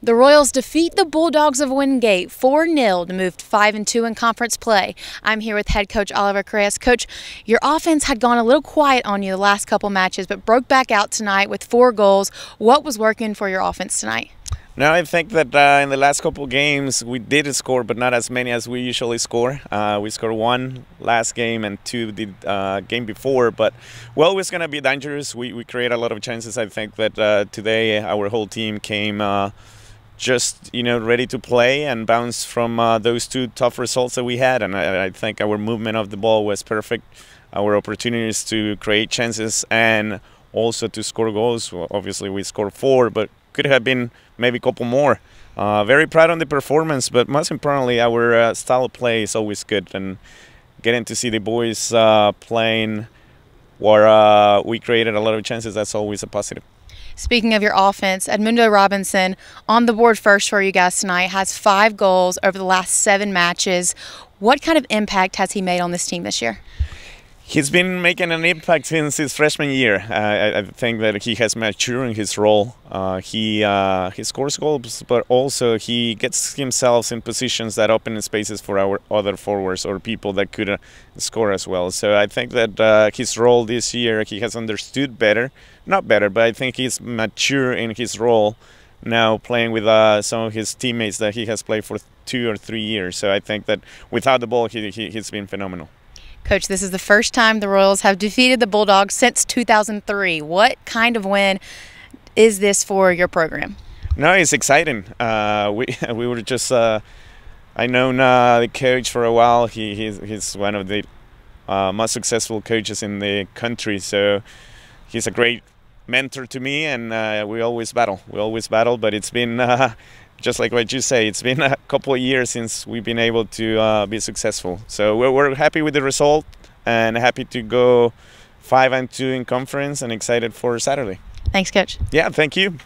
The Royals defeat the Bulldogs of Wingate 4 0 to move 5 and 2 in conference play. I'm here with head coach Oliver Carias. Coach, your offense had gone a little quiet on you the last couple matches, but broke back out tonight with four goals. What was working for your offense tonight? No, I think that uh, in the last couple games we did score, but not as many as we usually score. Uh, we scored one last game and two the uh, game before, but well, it's going to be dangerous. We, we create a lot of chances. I think that uh, today our whole team came uh, just you know ready to play and bounce from uh, those two tough results that we had. And I, I, think our movement of the ball was perfect. Our opportunities to create chances and also to score goals. Well, obviously, we scored four, but could have been maybe a couple more. Uh, very proud on the performance, but most importantly, our uh, style of play is always good. And getting to see the boys uh, playing where uh, we created a lot of chances, that's always a positive. Speaking of your offense, Edmundo Robinson on the board first for you guys tonight has five goals over the last seven matches. What kind of impact has he made on this team this year? He's been making an impact since his freshman year. Uh, I, I, think that he has matured in his role. Uh, he uh, he scores goals, but also he gets himself in positions that open spaces for our other forwards or people that could uh, score as well. So I think that uh, his role this year he has understood better, not better, but I think he's mature in his role now, playing with uh, some of his teammates that he has played for two or three years. So I think that without the ball, he, he he's been phenomenal. Coach, this is the first time the Royals have defeated the Bulldogs since 2003. What kind of win is this for your program? No, it's exciting. Uh, we we were just uh, I known uh, the coach for a while. He he's, he's one of the uh, most successful coaches in the country. So he's a great mentor to me, and uh, we always battle. We always battle, but it's been uh, just like what you say, it's been a couple of years since we've been able to uh, be successful. So we're, we're happy with the result and happy to go five and two in conference and excited for Saturday. Thanks, coach. Yeah, thank you.